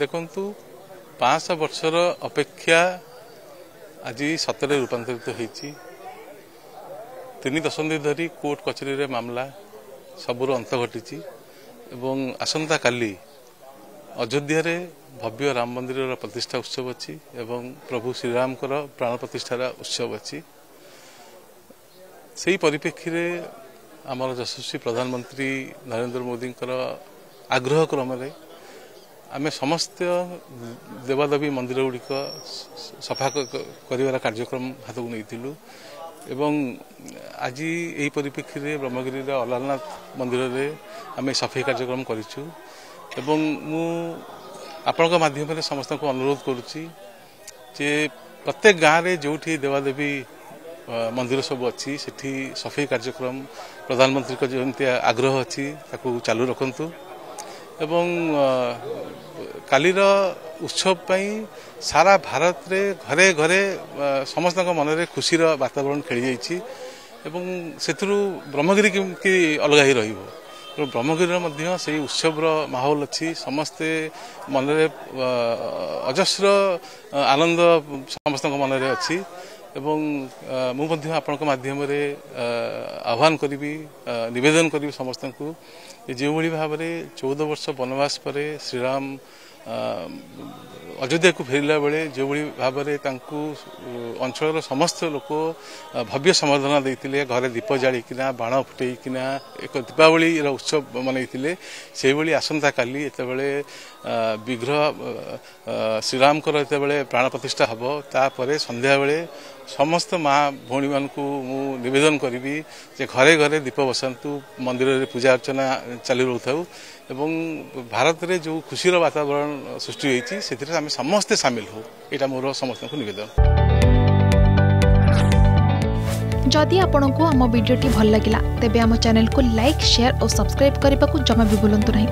ଦେଖନ୍ତୁ ପାଞ୍ଚଶହ ବର୍ଷର ଅପେକ୍ଷା ଆଜି ସତରେ ରୂପାନ୍ତରିତ ହୋଇଛି। ତିନି ଦଶନ୍ଧି ଧରି କୋର୍ଟ କଚେରୀରେ ମାମଲା ସବୁର ଅନ୍ତ ଘଟିଛି ଏବଂ ଆସନ୍ତାକାଲି ଅଯୋଧ୍ୟାରେ ଭବ୍ୟ ରାମ ମନ୍ଦିରର ପ୍ରତିଷ୍ଠା ଉତ୍ସବ ଅଛି ଏବଂ ପ୍ରଭୁ ଶ୍ରୀରାମଙ୍କର ପ୍ରାଣ ପ୍ରତିଷ୍ଠାର ଉତ୍ସବ ଅଛି। ସେହି ପରିପ୍ରେକ୍ଷୀରେ ଆମର ଯଶସ୍ୱୀ ପ୍ରଧାନମନ୍ତ୍ରୀ ନରେନ୍ଦ୍ର ମୋଦିଙ୍କର ଆଗ୍ରହ କ୍ରମରେ ଆମେ ସମସ୍ତ ଦେବାଦେବୀ ମନ୍ଦିର ଗୁଡ଼ିକ ସଫା କରିବାର କାର୍ଯ୍ୟକ୍ରମ ହାତକୁ ନେଇଥିଲୁ ଏବଂ ଆଜି ଏହି ପରିପ୍ରେକ୍ଷୀରେ ବ୍ରହ୍ମଗିରିର ଅଲାରନାଥ ମନ୍ଦିରରେ ଆମେ ସଫେଇ କାର୍ଯ୍ୟକ୍ରମ କରିଛୁ ଏବଂ ମୁଁ ଆପଣଙ୍କ ମାଧ୍ୟମରେ ସମସ୍ତଙ୍କୁ ଅନୁରୋଧ କରୁଛି ଯେ ପ୍ରତ୍ୟେକ ଗାଁରେ ଯେଉଁଠି ଦେବାଦେବୀ ମନ୍ଦିର ସବୁ ଅଛି ସେଠି ସଫେଇ କାର୍ଯ୍ୟକ୍ରମ ପ୍ରଧାନମନ୍ତ୍ରୀଙ୍କ ଯେମିତି ଆଗ୍ରହ ଅଛି ତାକୁ ଚାଲୁ ରଖନ୍ତୁ। ଏବଂ କାଲିର ଉତ୍ସବ ପାଇଁ ସାରା ଭାରତରେ ଘରେ ଘରେ ସମସ୍ତଙ୍କ ମନରେ ଖୁସିର ବାତାବରଣ ଖେଳିଯାଇଛି ଏବଂ ସେଥିରୁ ବ୍ରହ୍ମଗିରି କେମିତି ଅଲଗା ହୋଇ ରହିବ। ତେଣୁ ବ୍ରହ୍ମଗିରିର ମଧ୍ୟ ସେହି ଉତ୍ସବର ମାହୋଲ ଅଛି। ସମସ୍ତେ ମନରେ ଅଜସ୍ର ଆନନ୍ଦ ସମସ୍ତଙ୍କ ମନରେ ଅଛି। ଏବଂ ମୁଁ ମଧ୍ୟ ଆପଣଙ୍କ ମାଧ୍ୟମରେ ଆହ୍ୱାନ କରିବି ନିବେଦନ କରିବି ସମସ୍ତଙ୍କୁ ଯେଉଁଭଳି ଭାବରେ ଚଉଦ ବର୍ଷ ବନବାସ ପରେ ଶ୍ରୀରାମ ଅଯୋଧ୍ୟାକୁ ଫେରିଲା ବେଳେ ଯେଉଁଭଳି ଭାବରେ ତାଙ୍କୁ ଅଞ୍ଚଳର ସମସ୍ତ ଲୋକ ଭବ୍ୟ ସମ୍ବର୍ଦ୍ଧନା ଦେଇଥିଲେ ଘରେ ଦୀପ ଜାଳିକିନା ବାଣ ଫୁଟେଇକିନା ଏକ ଦୀପାବଳିର ଉତ୍ସବ ମନେଇଥିଲେ ସେହିଭଳି ଆସନ୍ତାକାଲି ଯେତେବେଳେ ବିଗ୍ରହ ଶ୍ରୀରାମଙ୍କର ଯେତେବେଳେ ପ୍ରାଣ ପ୍ରତିଷ୍ଠା ହେବ ତାପରେ ସନ୍ଧ୍ୟାବେଳେ ସମସ୍ତ ମା ଭଉଣୀମାନଙ୍କୁ ମୁଁ ନିବେଦନ କରିବି ଯେ ଘରେ ଘରେ ଦୀପ ବସାନ୍ତୁ ମନ୍ଦିରରେ ପୂଜା ଅର୍ଚ୍ଚନା ଚାଲୁ ରହୁଥାଉ ଏବଂ ଭାରତରେ ଯେଉଁ ଖୁସିର ବାତାବରଣ ସୃଷ୍ଟି ହୋଇଛି ସେଥିରେ ଆମେ ସମସ୍ତେ ସାମିଲ ହଉ ଏଇଟା ମୋର ସମସ୍ତଙ୍କୁ ନିବେଦନ ଯଦି ଆପଣଙ୍କୁ ଆମ ଭିଡ଼ିଓଟି ଭଲ ଲାଗିଲା ତେବେ ଆମ ଚ୍ୟାନେଲକୁ ଲାଇକ୍ ସେୟାର ଓ ସବସ୍କ୍ରାଇବ୍ କରିବାକୁ ଜମା ବି ଭୁଲନ୍ତୁ ନାହିଁ